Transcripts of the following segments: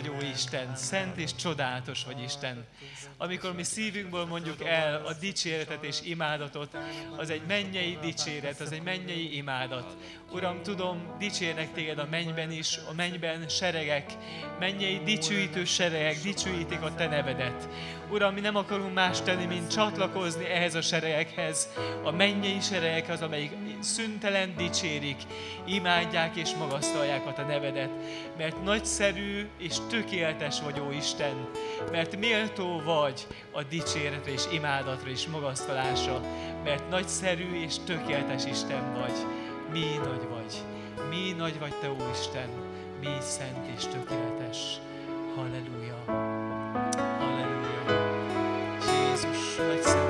Vagy, ó Isten, szent és csodálatos vagy Isten. Amikor mi szívünkből mondjuk el a dicséretet és imádatot, az egy mennyei dicséret, az egy mennyei imádat. Uram, tudom, dicsérnek téged a mennyben is, a mennyben seregek, mennyei dicsőítő seregek, dicsőítik a te nevedet. Uram, mi nem akarunk más tenni, mint csatlakozni ehhez a seregekhez, a mennyei seregek az, amelyik szüntelen dicsérik, imádják és magasztalják a te nevedet, mert nagyszerű és tökéletes vagy, ó Isten, mert méltó vagy a dicséretre és imádatra és magasztalásra, mert nagyszerű és tökéletes Isten vagy. Mi nagy vagy, mi nagy vagy Te, ó Isten, mi szent és tökéletes. Halleluja. Halleluja. Jézus,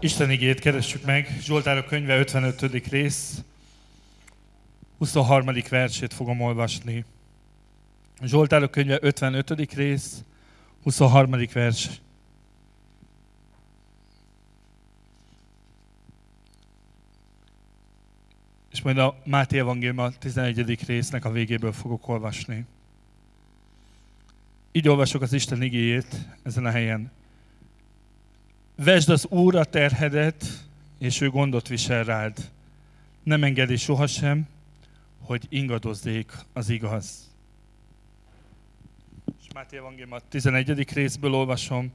Isten- igét keressük meg, Zsoltárok könyve 55. rész, 23. versét fogom olvasni. Zsoltárok könyve 55. rész, 23. vers. És majd a Máté Evangélium a 11. résznek a végéből fogok olvasni. Így olvasok az Isten igéjét ezen a helyen. Vesd az Úr a terhedet, és ő gondot visel rád. Nem engedi sohasem, hogy ingadozzék az igaz. És Máté Evangélium a 11. részből olvasom,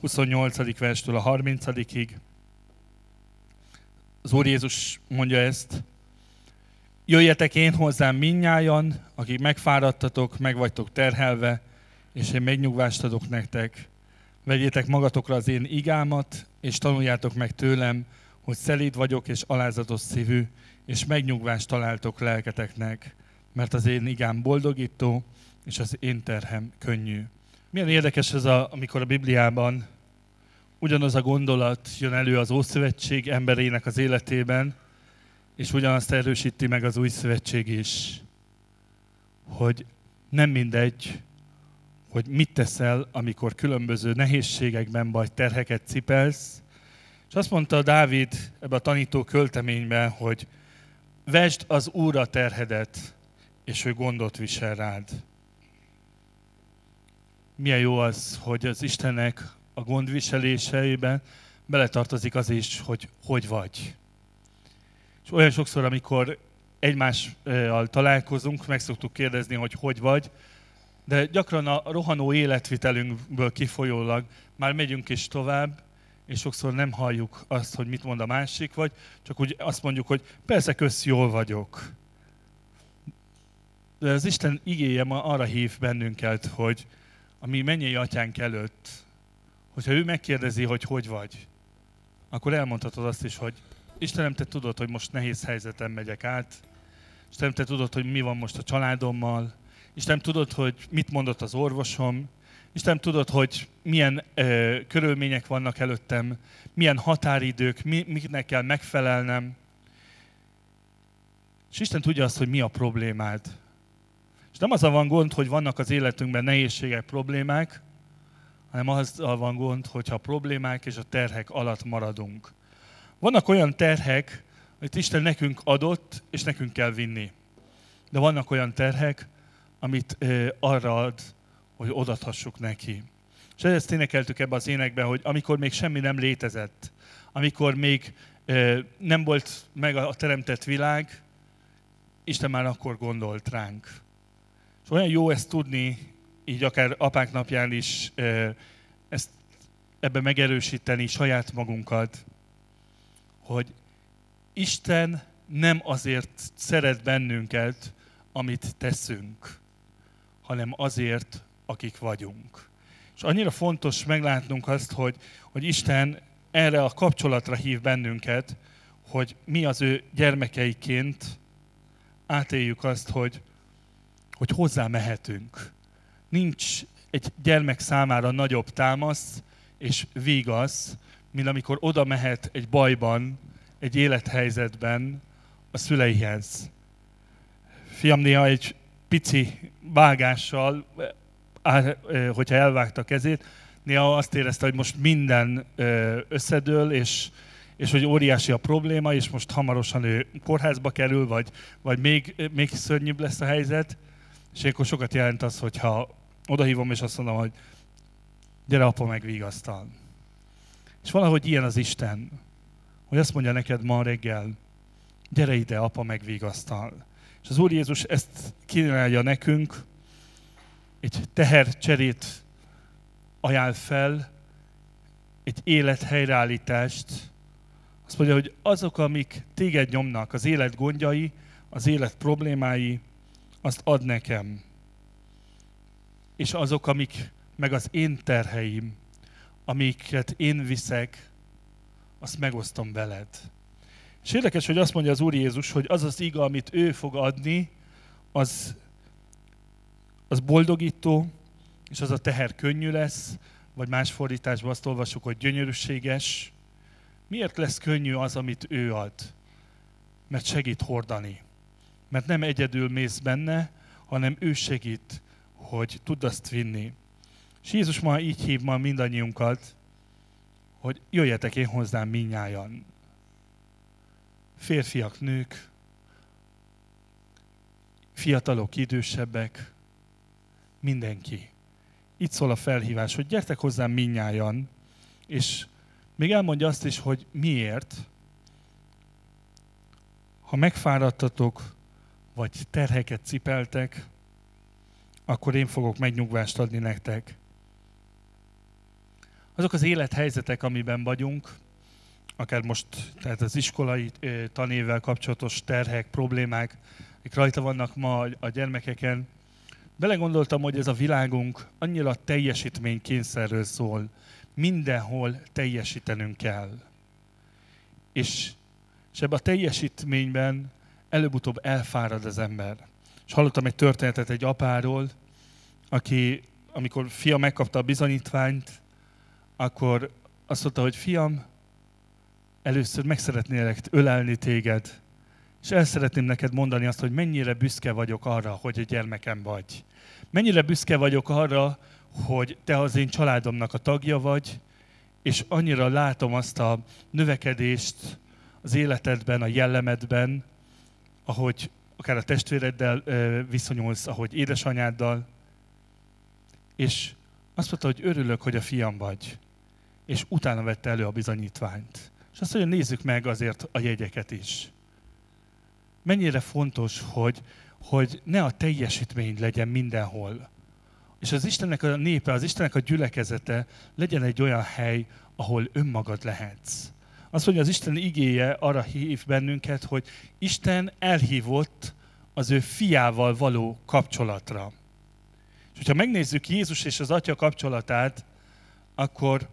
28. verstől a 30-ig. Az Úr Jézus mondja ezt, Jöjjetek én hozzám minnyájan, akik megfáradtatok, meg terhelve, és én megnyugvást adok nektek. Vegyétek magatokra az én igámat, és tanuljátok meg tőlem, hogy szelíd vagyok és alázatos szívű, és megnyugvást találtok lelketeknek, mert az én igám boldogító, és az én terhem könnyű. Milyen érdekes ez, a, amikor a Bibliában ugyanaz a gondolat jön elő az Ószövetség emberének az életében, és ugyanazt erősíti meg az Új Szövetség is, hogy nem mindegy, hogy mit teszel, amikor különböző nehézségekben vagy terheket cipelsz. És azt mondta Dávid ebbe a tanító költeményben, hogy vesd az Úrra terhedet, és ő gondot visel rád. Milyen jó az, hogy az Istennek a gondviseléseiben beletartozik az is, hogy hogy vagy. És olyan sokszor, amikor egymással találkozunk, meg szoktuk kérdezni, hogy hogy vagy, de gyakran a rohanó életvitelünkből kifolyólag már megyünk is tovább, és sokszor nem halljuk azt, hogy mit mond a másik, vagy csak úgy azt mondjuk, hogy persze kösz, jól vagyok. De az Isten igéje ma arra hív bennünket, hogy a mi mennyei atyánk előtt, hogyha ő megkérdezi, hogy hogy vagy, akkor elmondhatod azt is, hogy Istenem, te tudod, hogy most nehéz helyzeten megyek át. Istenem, te tudod, hogy mi van most a családommal. Istenem, tudod, hogy mit mondott az orvosom. Istenem, tudod, hogy milyen ö, körülmények vannak előttem, milyen határidők, mi, miknek kell megfelelnem. És Isten tudja azt, hogy mi a problémád. És nem azzal van gond, hogy vannak az életünkben nehézségek, problémák, hanem azzal van gond, hogyha a problémák és a terhek alatt maradunk. Vannak olyan terhek, amit Isten nekünk adott, és nekünk kell vinni. De vannak olyan terhek, amit arra ad, hogy odathassuk neki. És ezt énekeltük ebbe az énekben, hogy amikor még semmi nem létezett, amikor még nem volt meg a teremtett világ, Isten már akkor gondolt ránk. És olyan jó ezt tudni, így akár apák napján is ezt ebbe megerősíteni saját magunkat, hogy Isten nem azért szeret bennünket, amit teszünk, hanem azért, akik vagyunk. És annyira fontos meglátnunk azt, hogy, hogy Isten erre a kapcsolatra hív bennünket, hogy mi az ő gyermekeiként átéljük azt, hogy, hogy hozzá mehetünk. Nincs egy gyermek számára nagyobb támasz és vígasz, mint amikor oda mehet egy bajban, egy élethelyzetben a szüleihez. Fiam néha egy pici vágással, hogyha elvágta a kezét, néha azt érezte, hogy most minden összedől, és, és hogy óriási a probléma, és most hamarosan ő kórházba kerül, vagy, vagy még, még szörnyűbb lesz a helyzet. És akkor sokat jelent az, hogyha odahívom, és azt mondom, hogy gyere apa, megvigasztal. És valahogy ilyen az Isten, hogy azt mondja neked ma reggel, gyere ide, apa, megvigasztal. És az Úr Jézus ezt kínálja nekünk, egy tehercserét ajánl fel, egy élet helyreállítást. Azt mondja, hogy azok, amik téged nyomnak, az élet gondjai, az élet problémái, azt ad nekem. És azok, amik meg az én terheim, amiket én viszek, azt megosztom veled. És érdekes, hogy azt mondja az Úr Jézus, hogy az az iga, amit ő fog adni, az, az boldogító, és az a teher könnyű lesz, vagy más fordításban azt olvasjuk, hogy gyönyörűséges. Miért lesz könnyű az, amit ő ad? Mert segít hordani. Mert nem egyedül mész benne, hanem ő segít, hogy tudd azt vinni. És Jézus ma így hív ma mindannyiunkat, hogy jöjjetek én hozzám minnyájan. Férfiak, nők, fiatalok, idősebbek, mindenki. Itt szól a felhívás, hogy gyertek hozzám minnyájan, és még elmondja azt is, hogy miért. Ha megfáradtatok, vagy terheket cipeltek, akkor én fogok megnyugvást adni nektek. Azok az élethelyzetek, amiben vagyunk, akár most tehát az iskolai tanévvel kapcsolatos terhek, problémák, amik rajta vannak ma a gyermekeken, belegondoltam, hogy ez a világunk annyira teljesítménykényszerről szól. Mindenhol teljesítenünk kell. És, és ebben a teljesítményben előbb-utóbb elfárad az ember. És hallottam egy történetet egy apáról, aki, amikor fia megkapta a bizonyítványt, akkor azt mondta, hogy fiam, először meg szeretnélek ölelni téged, és el szeretném neked mondani azt, hogy mennyire büszke vagyok arra, hogy a gyermekem vagy. Mennyire büszke vagyok arra, hogy te az én családomnak a tagja vagy, és annyira látom azt a növekedést az életedben, a jellemedben, ahogy akár a testvéreddel viszonyulsz, ahogy édesanyáddal, és azt mondta, hogy örülök, hogy a fiam vagy. És utána vette elő a bizonyítványt. Azt mondja, nézzük meg azért a jegyeket is. Mennyire fontos, hogy, hogy ne a teljesítmény legyen mindenhol. És az Istennek a népe, az Istennek a gyülekezete legyen egy olyan hely, ahol önmagad lehetsz. Azt mondja, az Isten igéje arra hív bennünket, hogy Isten elhívott az ő fiával való kapcsolatra. És hogyha megnézzük Jézus és az Atya kapcsolatát, akkor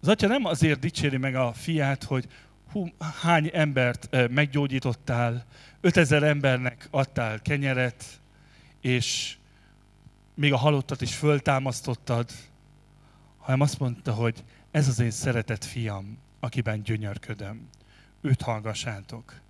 az Atya nem azért dicséri meg a fiát, hogy hú, hány embert meggyógyítottál, 5000 embernek adtál kenyeret, és még a halottat is föltámasztottad, hanem azt mondta, hogy ez az én szeretett fiam, akiben gyönyörködöm. Őt hallgassátok.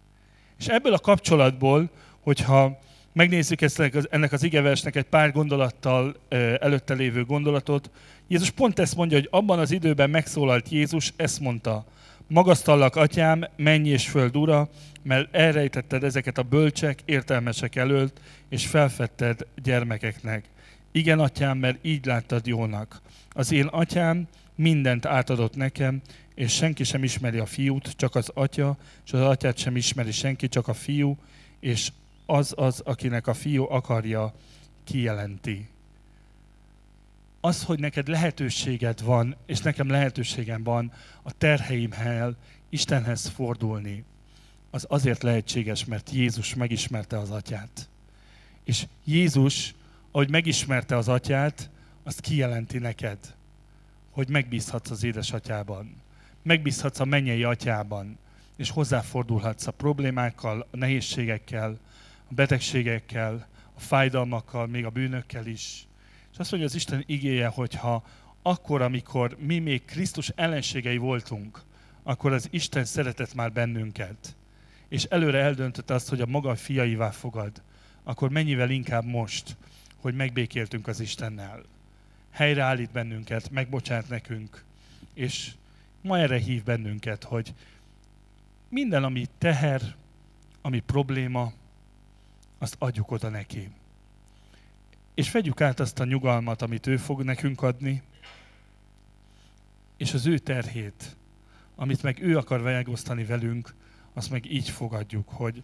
És ebből a kapcsolatból, hogyha megnézzük ezt, ennek az igeversnek egy pár gondolattal előtte lévő gondolatot, Jézus pont ezt mondja, hogy abban az időben megszólalt Jézus, ezt mondta, magasztallak, atyám, menj és föld ura, mert elrejtetted ezeket a bölcsek, értelmesek előtt, és felfedted gyermekeknek. Igen, atyám, mert így láttad jónak. Az én atyám mindent átadott nekem, és senki sem ismeri a fiút, csak az atya, és az atyát sem ismeri senki, csak a fiú, és az az, akinek a fiú akarja, kijelenti. Az, hogy neked lehetőséged van, és nekem lehetőségem van a terheimhez, Istenhez fordulni, az azért lehetséges, mert Jézus megismerte az atyát. És Jézus, ahogy megismerte az atyát, azt kijelenti neked, hogy megbízhatsz az édesatyában. Megbízhatsz a mennyei atyában, és hozzáfordulhatsz a problémákkal, a nehézségekkel, a betegségekkel, a fájdalmakkal, még a bűnökkel is. És azt mondja az Isten igéje, hogyha akkor, amikor mi még Krisztus ellenségei voltunk, akkor az Isten szeretett már bennünket, és előre eldöntötte azt, hogy a maga fiaivá fogad, akkor mennyivel inkább most, hogy megbékéltünk az Istennel. Helyreállít bennünket, megbocsát nekünk, és ma erre hív bennünket, hogy minden, ami teher, ami probléma, azt adjuk oda neki. És vegyük át azt a nyugalmat, amit ő fog nekünk adni, és az ő terhét, amit meg ő akar megosztani velünk, azt meg így fogadjuk, hogy,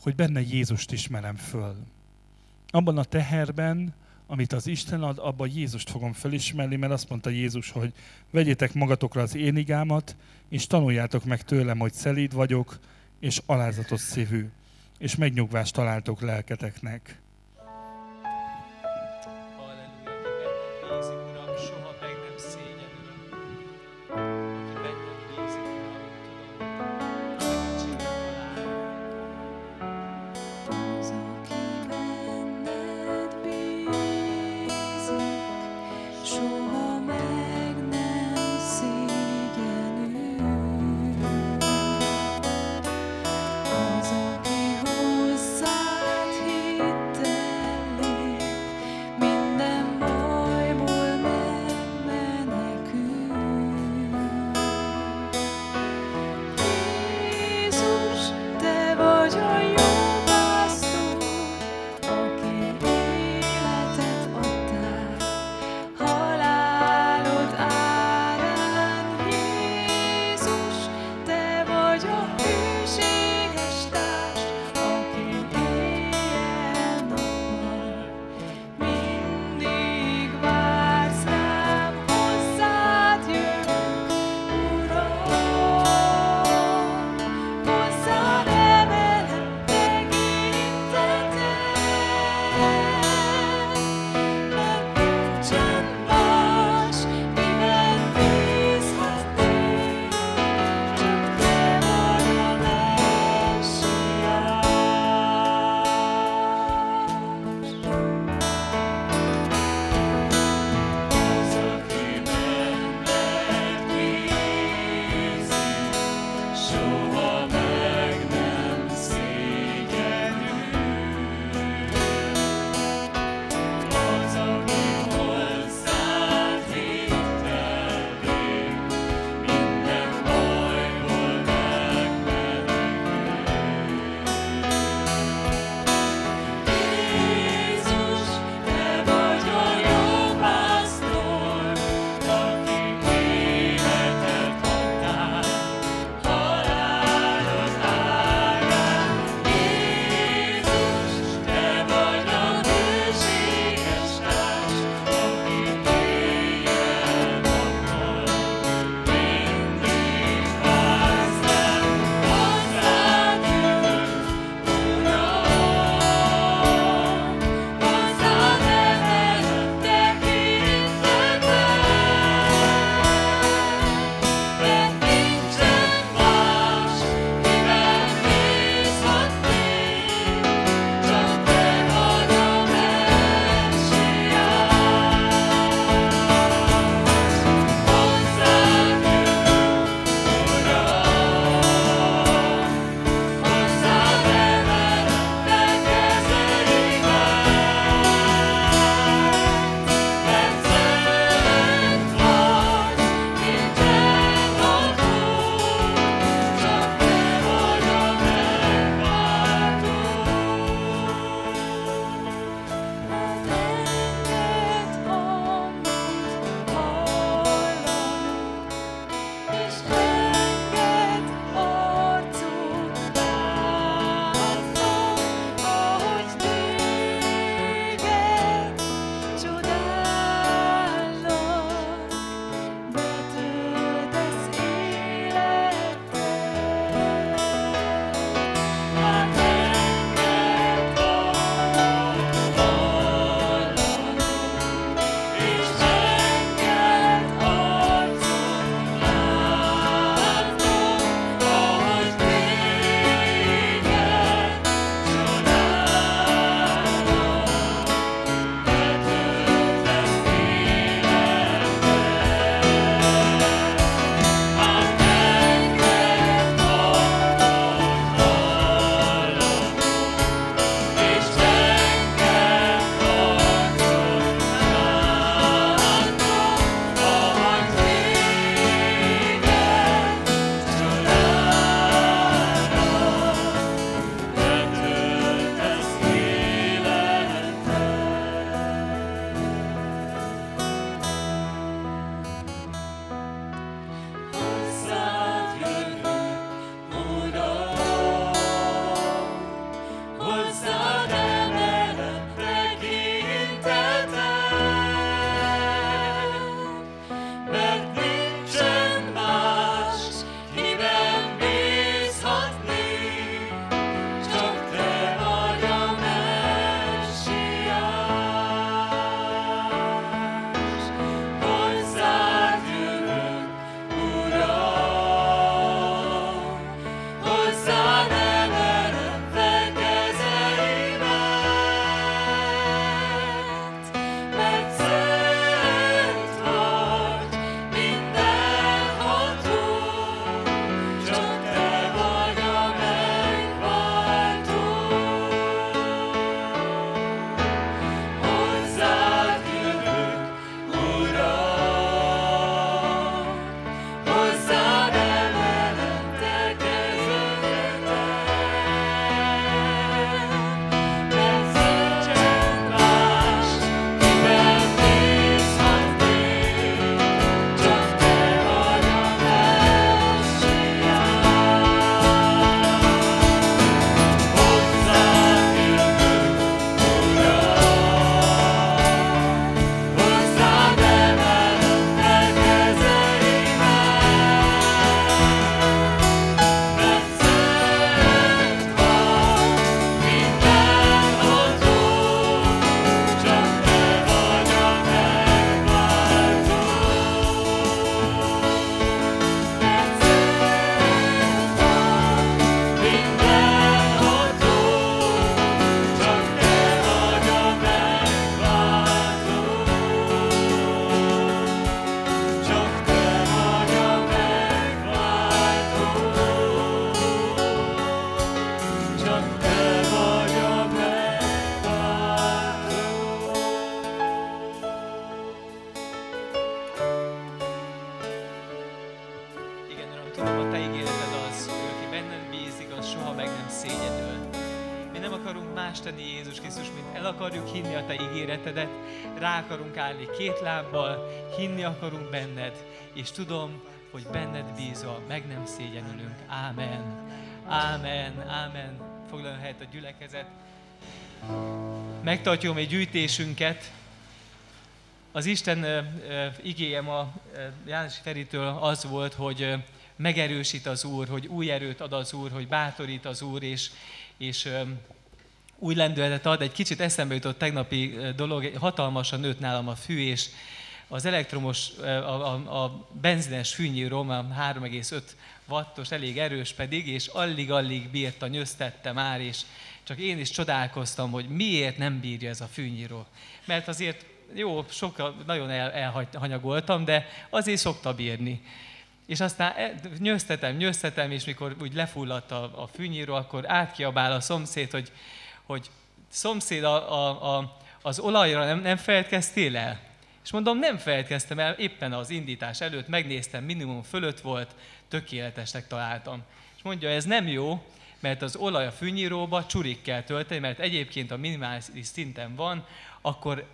hogy benne Jézust ismerem föl. Abban a teherben, amit az Isten ad, abban Jézust fogom felismerni, mert azt mondta Jézus, hogy vegyétek magatokra az én igámat, és tanuljátok meg tőlem, hogy szelíd vagyok, és alázatos szívű, és megnyugvást találtok lelketeknek. Akarunk állni két lábbal, hinni akarunk benned, és tudom, hogy benned bízva meg nem szégyenülünk. Ámen. Ámen. Ámen. Foglaljon helyet a gyülekezet. Megtartjuk egy gyűjtésünket. Az Isten uh, uh, igéje ma János Feritől az volt, hogy uh, megerősít az Úr, hogy új erőt ad az Úr, hogy bátorít az Úr, és, és új lendületet ad. Egy kicsit eszembe jutott tegnapi dolog, hatalmasan nőtt nálam a fű, és az elektromos, a, a, a benzines fűnyíró, 3,5 wattos, elég erős pedig, és alig-alig bírta, nyöztette már, és csak én is csodálkoztam, hogy miért nem bírja ez a fűnyíró. Mert azért jó, sokkal, nagyon el, elhanyagoltam, de azért szokta bírni. És aztán e, nyöztetem, nyöztetem, és mikor úgy lefulladt a, a fűnyíró, akkor átkiabál a szomszéd, hogy, hogy szomszéd, a, a, a, az olajra nem, nem feledkeztél el? És mondom, nem feledkeztem el, éppen az indítás előtt megnéztem, minimum fölött volt, tökéletesnek találtam. És mondja, ez nem jó, mert az olaj a fűnyíróba csurik kell tölteni, mert egyébként a minimális szinten van, akkor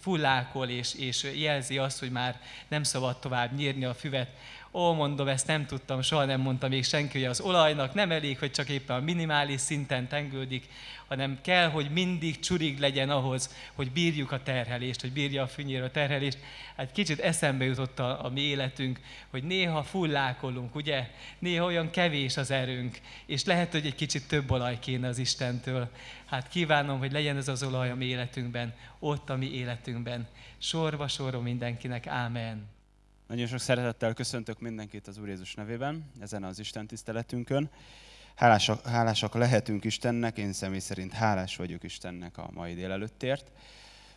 fullákol és, és jelzi azt, hogy már nem szabad tovább nyírni a füvet. Ó, mondom, ezt nem tudtam, soha nem mondta még senki, hogy az olajnak nem elég, hogy csak éppen a minimális szinten tengődik, hanem kell, hogy mindig csurig legyen ahhoz, hogy bírjuk a terhelést, hogy bírja a fűnyír a terhelést. Hát kicsit eszembe jutott a, a mi életünk, hogy néha fullákolunk, ugye? Néha olyan kevés az erőnk, és lehet, hogy egy kicsit több olaj kéne az Istentől. Hát kívánom, hogy legyen ez az olaj a mi életünkben, ott a mi életünkben. Sorba sorba mindenkinek. Ámen. Nagyon sok szeretettel köszöntök mindenkit az Úr Jézus nevében, ezen az Isten tiszteletünkön. Hálásak, hálásak lehetünk Istennek, én személy szerint hálás vagyok Istennek a mai délelőttért.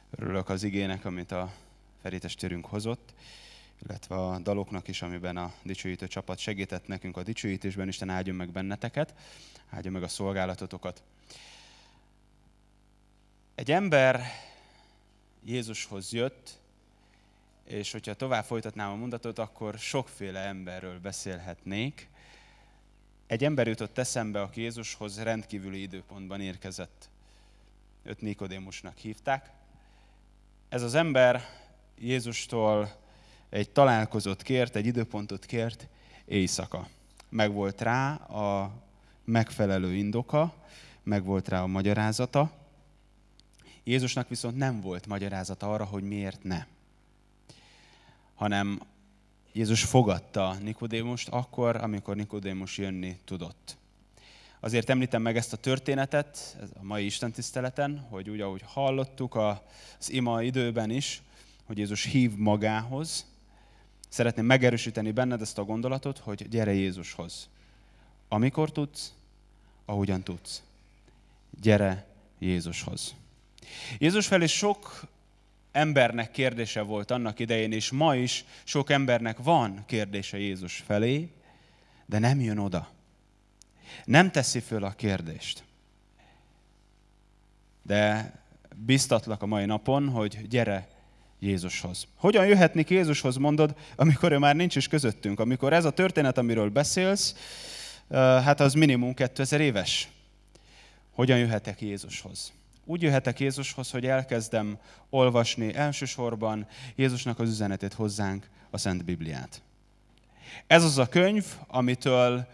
Örülök az igének, amit a Feri testvérünk hozott, illetve a daloknak is, amiben a dicsőítő csapat segített nekünk a dicsőítésben. Isten áldjon meg benneteket, áldjon meg a szolgálatotokat. Egy ember Jézushoz jött, és hogyha tovább folytatnám a mondatot, akkor sokféle emberről beszélhetnék. Egy ember jutott eszembe, aki Jézushoz rendkívüli időpontban érkezett. Őt Nikodémusnak hívták. Ez az ember Jézustól egy találkozót kért, egy időpontot kért éjszaka. Meg volt rá a megfelelő indoka, meg volt rá a magyarázata. Jézusnak viszont nem volt magyarázata arra, hogy miért ne hanem Jézus fogadta Nikodémust akkor, amikor Nikodémus jönni tudott. Azért említem meg ezt a történetet a mai Isten tiszteleten, hogy úgy, ahogy hallottuk az ima időben is, hogy Jézus hív magához, szeretném megerősíteni benned ezt a gondolatot, hogy gyere Jézushoz. Amikor tudsz, ahogyan tudsz. Gyere Jézushoz. Jézus felé sok embernek kérdése volt annak idején, és ma is sok embernek van kérdése Jézus felé, de nem jön oda. Nem teszi föl a kérdést. De biztatlak a mai napon, hogy gyere Jézushoz. Hogyan jöhetnék Jézushoz, mondod, amikor ő már nincs is közöttünk? Amikor ez a történet, amiről beszélsz, hát az minimum 2000 éves. Hogyan jöhetek Jézushoz? Úgy jöhetek Jézushoz, hogy elkezdem olvasni elsősorban Jézusnak az üzenetét hozzánk, a Szent Bibliát. Ez az a könyv, amitől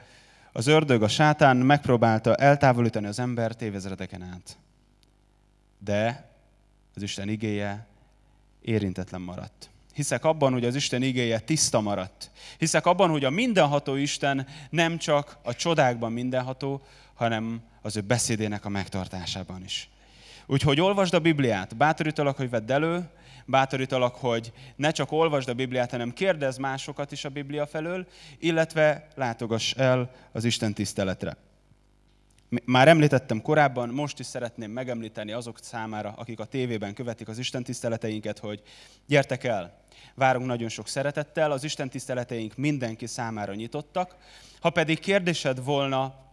az ördög, a sátán megpróbálta eltávolítani az embert évezredeken át. De az Isten igéje érintetlen maradt. Hiszek abban, hogy az Isten igéje tiszta maradt. Hiszek abban, hogy a mindenható Isten nem csak a csodákban mindenható, hanem az ő beszédének a megtartásában is. Úgyhogy olvasd a Bibliát, bátorítalak, hogy vedd elő, bátorítalak, hogy ne csak olvasd a Bibliát, hanem kérdezz másokat is a Biblia felől, illetve látogass el az Isten tiszteletre. Már említettem korábban, most is szeretném megemlíteni azok számára, akik a tévében követik az Isten tiszteleteinket, hogy gyertek el, várunk nagyon sok szeretettel, az Isten tiszteleteink mindenki számára nyitottak. Ha pedig kérdésed volna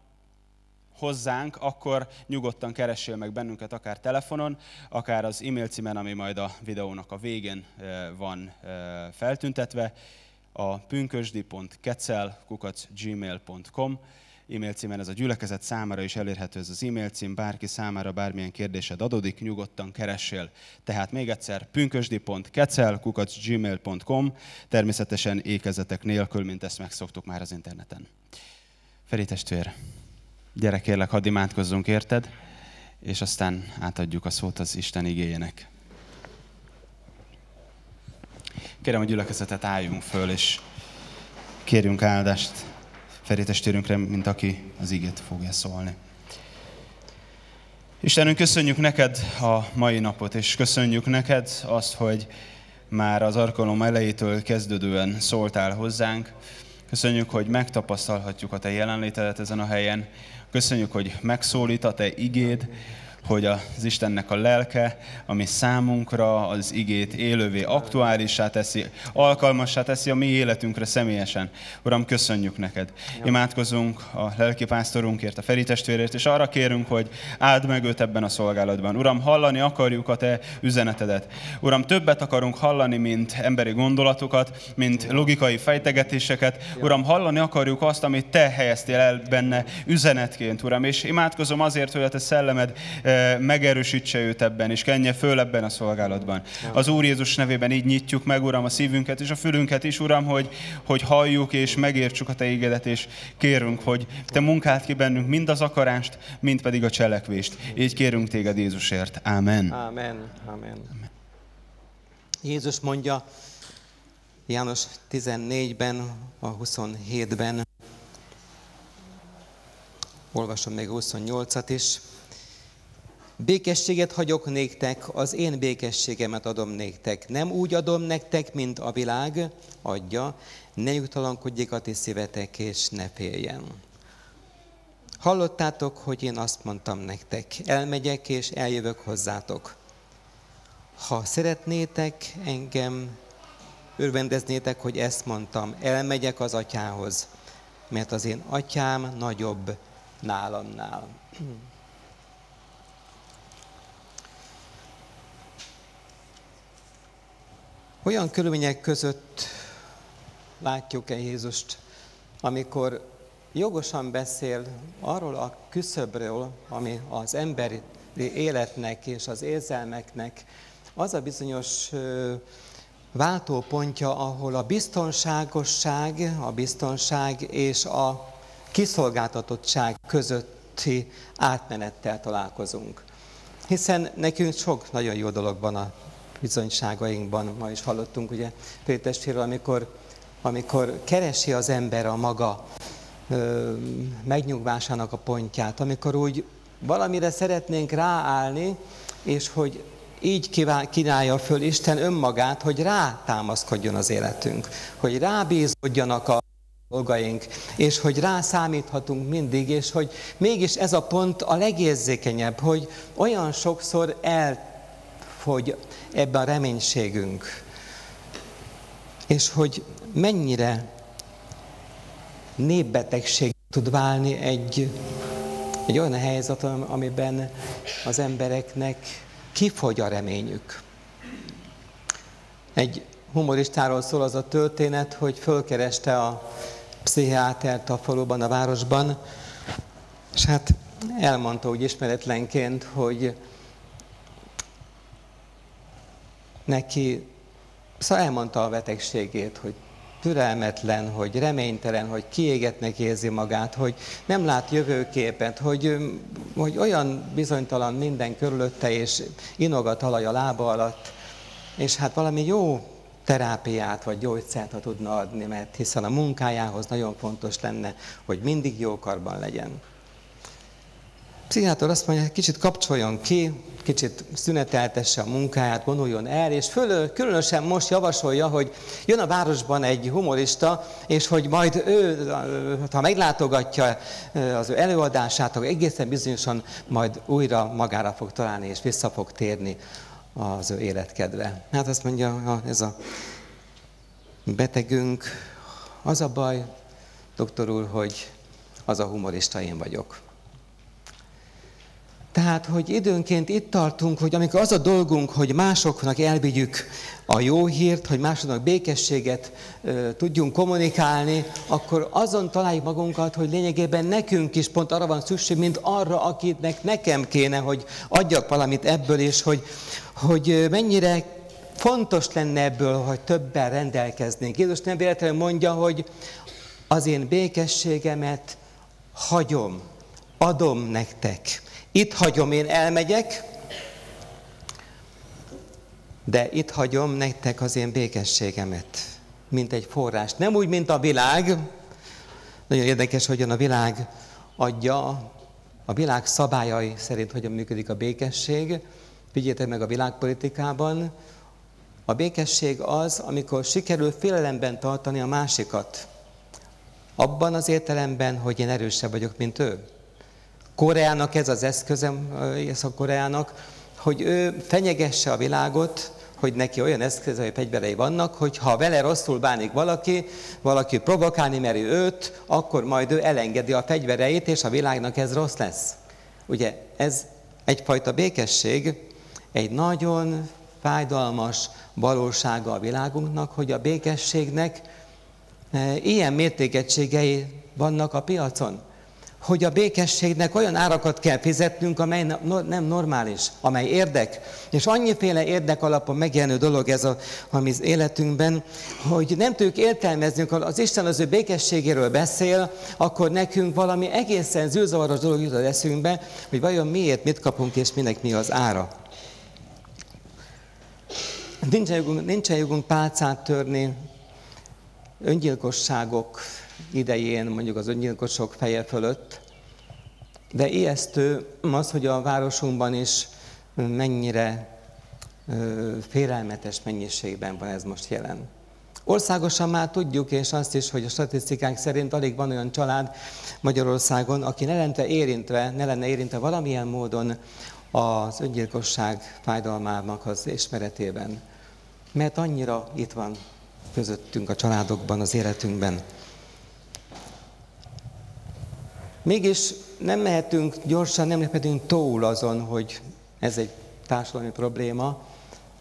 hozzánk, akkor nyugodtan keressél meg bennünket akár telefonon, akár az e-mail címen, ami majd a videónak a végén eh, van eh, feltüntetve, a pünkösdi.kecel.gmail.com e-mail címen, ez a gyülekezet számára is elérhető ez az e-mail cím, bárki számára bármilyen kérdésed adódik, nyugodtan keressél. Tehát még egyszer, pünkösdi.kecel.gmail.com, természetesen ékezetek nélkül, mint ezt megszoktuk már az interneten. Feri testvér, gyere kérlek, hadd imádkozzunk érted, és aztán átadjuk a szót az Isten igényének. Kérem a gyülekezetet álljunk föl, és kérjünk áldást Feri testvérünkre, mint aki az igét fogja szólni. Istenünk, köszönjük neked a mai napot, és köszönjük neked azt, hogy már az arkalom elejétől kezdődően szóltál hozzánk. Köszönjük, hogy megtapasztalhatjuk a Te jelenlétedet ezen a helyen. Köszönjük, hogy megszólít a Te igéd, hogy az Istennek a lelke, ami számunkra az igét élővé, aktuálisá teszi, alkalmassá teszi a mi életünkre személyesen. Uram, köszönjük neked. Imádkozunk a lelkipásztorunkért, a Feri testvérért, és arra kérünk, hogy áld meg őt ebben a szolgálatban. Uram, hallani akarjuk a te üzenetedet. Uram, többet akarunk hallani, mint emberi gondolatokat, mint logikai fejtegetéseket. Uram, hallani akarjuk azt, amit te helyeztél el benne üzenetként, Uram. És imádkozom azért, hogy a te szellemed eh, megerősítse őt ebben, és kenje föl ebben a szolgálatban. Az Úr Jézus nevében így nyitjuk meg, Uram, a szívünket és a fülünket is, Uram, hogy, hogy halljuk és megértsük a Te ígedet, és kérünk, hogy Te munkált ki bennünk mind az akarást, mind pedig a cselekvést. Így kérünk Téged Jézusért. Ámen. Amen. Amen. Jézus mondja János 14-ben, a 27-ben, olvasom még a 28-at is. Békességet hagyok néktek, az én békességemet adom néktek. Nem úgy adom nektek, mint a világ adja, ne nyugtalankodjék a ti szívetek, és ne féljen. Hallottátok, hogy én azt mondtam nektek, elmegyek és eljövök hozzátok. Ha szeretnétek engem, örvendeznétek, hogy ezt mondtam, elmegyek az atyához, mert az én atyám nagyobb nálamnál. Olyan körülmények között látjuk-e Jézust, amikor jogosan beszél arról a küszöbről, ami az emberi életnek és az érzelmeknek az a bizonyos váltópontja, ahol a biztonságosság, a biztonság és a kiszolgáltatottság közötti átmenettel találkozunk. Hiszen nekünk sok nagyon jó dolog van a bizonyságainkban, ma is hallottunk, ugye Pétestérről, amikor, amikor keresi az ember a maga ö, megnyugvásának a pontját, amikor úgy valamire szeretnénk ráállni, és hogy így kínálja föl Isten önmagát, hogy rá támaszkodjon az életünk, hogy rábízódjanak a dolgaink, és hogy rá számíthatunk mindig, és hogy mégis ez a pont a legérzékenyebb, hogy olyan sokszor elfogy ebben a reménységünk, és hogy mennyire népbetegség tud válni egy, egy olyan helyzet, amiben az embereknek kifogy a reményük. Egy humoristáról szól az a történet, hogy fölkereste a pszichiátert a faluban, a városban, és hát elmondta úgy ismeretlenként, hogy neki, szóval elmondta a betegségét, hogy türelmetlen, hogy reménytelen, hogy kiégetnek érzi magát, hogy nem lát jövőképet, hogy, hogy olyan bizonytalan minden körülötte, és inog a talaj a lába alatt, és hát valami jó terápiát vagy gyógyszert ha tudna adni, mert hiszen a munkájához nagyon fontos lenne, hogy mindig jó karban legyen. Pszichiátor azt mondja, hogy kicsit kapcsoljon ki, kicsit szüneteltesse a munkáját, vonuljon el, és fölül, különösen most javasolja, hogy jön a városban egy humorista, és hogy majd ő, ha meglátogatja az ő előadását, akkor egészen bizonyosan majd újra magára fog találni, és vissza fog térni az ő életkedve. Hát azt mondja, ez a betegünk, az a baj, doktor úr, hogy az a humorista én vagyok. Tehát, hogy időnként itt tartunk, hogy amikor az a dolgunk, hogy másoknak elvigyük a jó hírt, hogy másoknak békességet ö, tudjunk kommunikálni, akkor azon találjuk magunkat, hogy lényegében nekünk is pont arra van szükség, mint arra, akinek nekem kéne, hogy adjak valamit ebből, és hogy, hogy mennyire fontos lenne ebből, hogy többen rendelkeznénk. Jézus nem véletlenül mondja, hogy az én békességemet hagyom, adom nektek. Itt hagyom, én elmegyek, de itt hagyom nektek az én békességemet, mint egy forrás. Nem úgy, mint a világ. Nagyon érdekes, hogyan a világ adja, a világ szabályai szerint hogyan működik a békesség. Vigyétek meg a világpolitikában. A békesség az, amikor sikerül félelemben tartani a másikat. Abban az értelemben, hogy én erősebb vagyok, mint ő. Koreának ez az eszközem, Észak-Koreának, hogy ő fenyegesse a világot, hogy neki olyan eszközei, fegyverei vannak, hogy ha vele rosszul bánik valaki, valaki provokálni meri őt, akkor majd ő elengedi a fegyvereit, és a világnak ez rossz lesz. Ugye ez egyfajta békesség, egy nagyon fájdalmas valósága a világunknak, hogy a békességnek ilyen mértékegységei vannak a piacon hogy a békességnek olyan árakat kell fizetnünk, amely nem normális, amely érdek. És annyiféle érdek alapon megjelenő dolog ez a, a mi életünkben, hogy nem tudjuk értelmezni, amikor az Isten az ő békességéről beszél, akkor nekünk valami egészen zűrzavaros dolog jut az eszünkbe, hogy vajon miért, mit kapunk és minek mi az ára. Nincsen jogunk, nincsen jogunk pálcát törni, öngyilkosságok idején, mondjuk az öngyilkosok feje fölött. De ijesztő az, hogy a városunkban is mennyire félelmetes mennyiségben van ez most jelen. Országosan már tudjuk, és azt is, hogy a statisztikák szerint alig van olyan család Magyarországon, aki ne lenne érintve, ne lenne érintve valamilyen módon az öngyilkosság fájdalmának az ismeretében. Mert annyira itt van közöttünk a családokban, az életünkben. Mégis nem mehetünk gyorsan, nem mehetünk túl azon, hogy ez egy társadalmi probléma,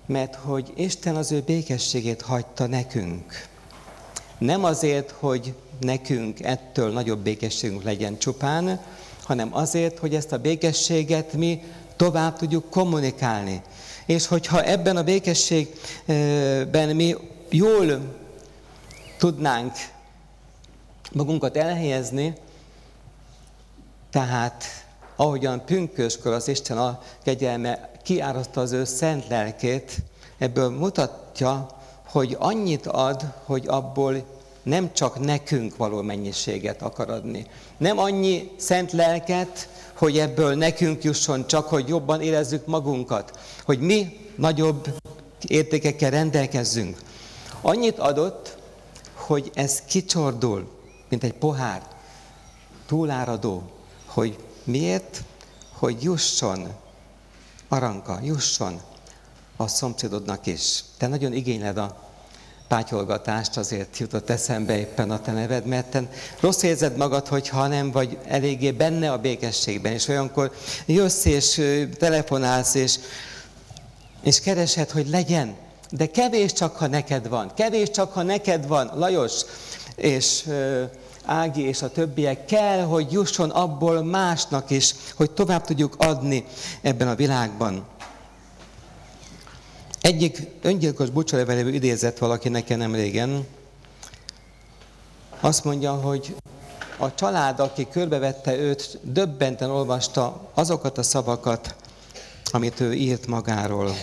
mert hogy Isten az ő békességét hagyta nekünk. Nem azért, hogy nekünk ettől nagyobb békességünk legyen csupán, hanem azért, hogy ezt a békességet mi tovább tudjuk kommunikálni. És hogyha ebben a békességben mi jól tudnánk magunkat elhelyezni, tehát ahogyan pünköskor az Isten a kegyelme kiáraszta az ő szent lelkét, ebből mutatja, hogy annyit ad, hogy abból nem csak nekünk való mennyiséget akar adni. Nem annyi szent lelket, hogy ebből nekünk jusson csak, hogy jobban érezzük magunkat, hogy mi nagyobb értékekkel rendelkezzünk. Annyit adott, hogy ez kicsordul, mint egy pohár, túláradó, hogy miért? Hogy jusson, aranka, jusson a szomszédodnak is. Te nagyon igényled a pátyolgatást, azért jutott eszembe éppen a te neved, mert te rossz érzed magad, hogyha nem vagy eléggé benne a békességben, és olyankor jössz és telefonálsz, és, és keresed, hogy legyen, de kevés csak, ha neked van. Kevés csak, ha neked van, Lajos. És Ági és a többiek, kell, hogy jusson abból másnak is, hogy tovább tudjuk adni ebben a világban. Egyik öngyilkos bucsaleveléből idézett valaki nekem nem régen, azt mondja, hogy a család, aki körbevette őt, döbbenten olvasta azokat a szavakat, amit ő írt magáról.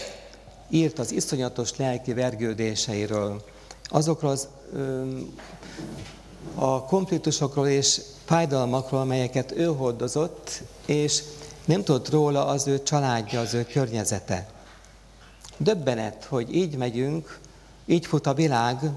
Írt az iszonyatos lelki vergődéseiről, azokról az ö, a konfliktusokról és fájdalmakról, amelyeket ő hordozott, és nem tudott róla az ő családja, az ő környezete. Döbbenet, hogy így megyünk, így fut a világ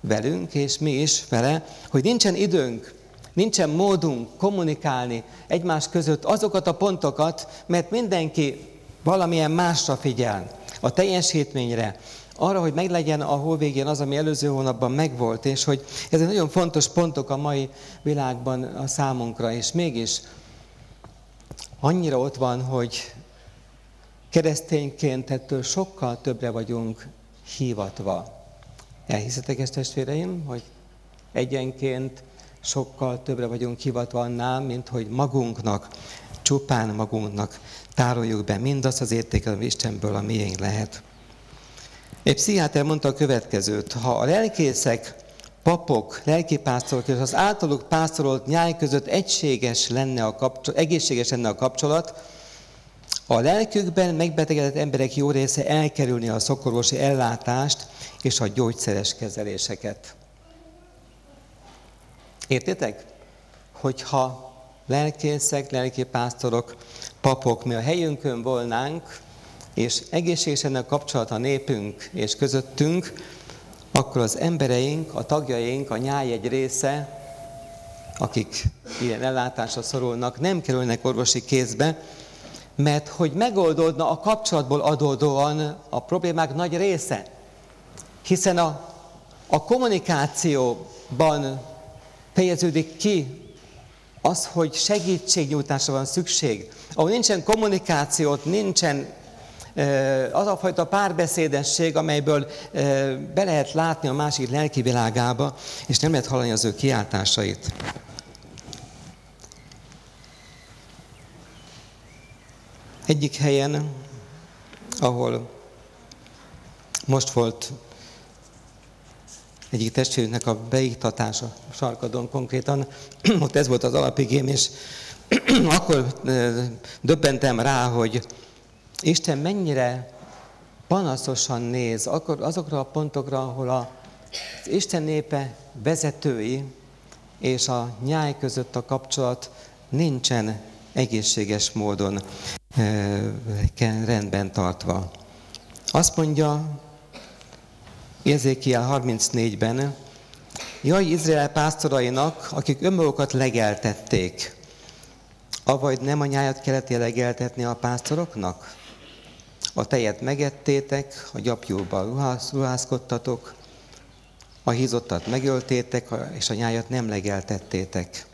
velünk, és mi is vele, hogy nincsen időnk, nincsen módunk kommunikálni egymás között azokat a pontokat, mert mindenki valamilyen másra figyel, a teljesítményre, arra, hogy meglegyen a hó végén az, ami előző hónapban megvolt, és hogy ezek nagyon fontos pontok a mai világban a számunkra, és mégis annyira ott van, hogy keresztényként ettől sokkal többre vagyunk hívatva. Elhiszetek ezt, testvéreim, hogy egyenként sokkal többre vagyunk hivatva annál, mint hogy magunknak, csupán magunknak tároljuk be mindazt az értéket, ami Istenből a miénk lehet. Egy pszichiáter mondta a következőt, ha a lelkészek, papok, lelkipásztorok és az általuk pásztorolt nyáj között egységes lenne a kapcsolat, egészséges lenne a kapcsolat, a lelkükben megbetegedett emberek jó része elkerülni a szokorvosi ellátást és a gyógyszeres kezeléseket. Értitek? Hogyha lelkészek, lelkipásztorok, papok, mi a helyünkön volnánk, és egészségesen a kapcsolat a népünk és közöttünk, akkor az embereink, a tagjaink, a nyáj egy része, akik ilyen ellátásra szorulnak, nem kerülnek orvosi kézbe, mert hogy megoldódna a kapcsolatból adódóan a problémák nagy része. Hiszen a, a kommunikációban fejeződik ki az, hogy segítségnyújtásra van szükség. Ahol nincsen kommunikációt, nincsen az a fajta párbeszédesség, amelyből be lehet látni a másik lelki világába, és nem lehet hallani az ő kiáltásait. Egyik helyen, ahol most volt egyik testvérünknek a beiktatása sarkadon konkrétan, ott ez volt az alapigém, és akkor döbbentem rá, hogy Isten mennyire panaszosan néz akkor azokra a pontokra, ahol az Isten népe vezetői és a nyáj között a kapcsolat nincsen egészséges módon rendben tartva. Azt mondja Ézékiel 34-ben, Jaj, Izrael pásztorainak, akik önmagukat legeltették, avagy nem a nyájat kellett legeltetni a pásztoroknak? A tejet megettétek, a gyapjúban ruházkodtatok, a hízottat megöltétek, és a nyájat nem legeltettétek.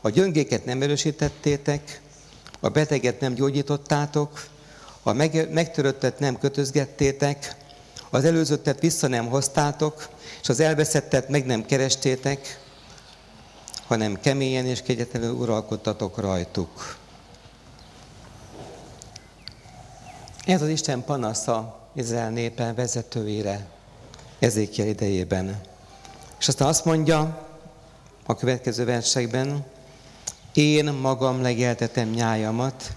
A gyöngéket nem erősítettétek, a beteget nem gyógyítottátok, a megtöröttet nem kötözgettétek, az előzöttet vissza nem hoztátok, és az elveszettet meg nem kerestétek, hanem keményen és kegyetlenül uralkodtatok rajtuk. Ez az Isten panasza Izrael népe vezetőire Ezékiel idejében. És aztán azt mondja a következő versekben, én magam legeltetem nyájamat,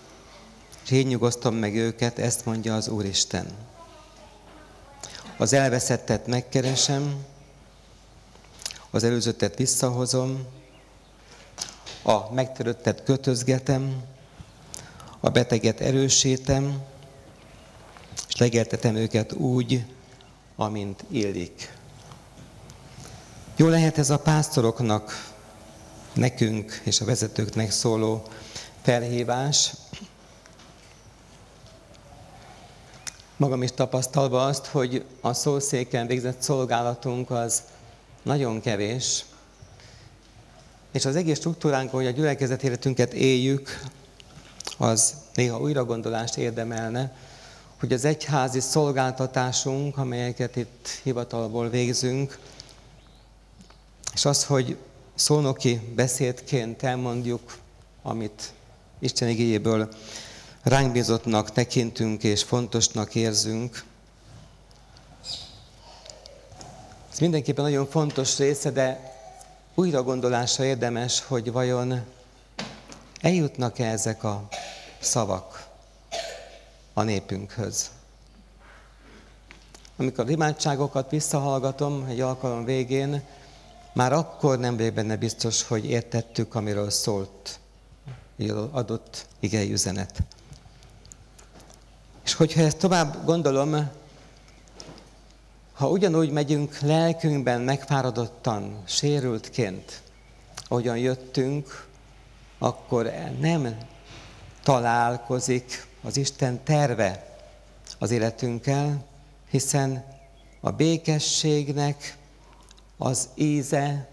és én nyugosztom meg őket, ezt mondja az Úristen. Az elveszettet megkeresem, az előzöttet visszahozom, a megtöröttet kötözgetem, a beteget erősítem, és legeltetem őket úgy, amint illik. Jó lehet ez a pásztoroknak, nekünk és a vezetőknek szóló felhívás. Magam is tapasztalva azt, hogy a szószéken végzett szolgálatunk az nagyon kevés, és az egész struktúránk, hogy a gyülekezet életünket éljük, az néha újragondolást érdemelne, hogy az egyházi szolgáltatásunk, amelyeket itt hivatalból végzünk, és az, hogy szónoki beszédként elmondjuk, amit Isten igényéből ránk bízottnak tekintünk és fontosnak érzünk. Ez mindenképpen nagyon fontos része, de újra gondolásra érdemes, hogy vajon eljutnak-e ezek a szavak a népünkhöz. Amikor a imádságokat visszahallgatom egy alkalom végén, már akkor nem vagyok benne biztos, hogy értettük, amiről szólt adott igei üzenet. És hogyha ezt tovább gondolom, ha ugyanúgy megyünk lelkünkben megfáradottan, sérültként, ahogyan jöttünk, akkor nem találkozik az Isten terve az életünkkel, hiszen a békességnek az íze,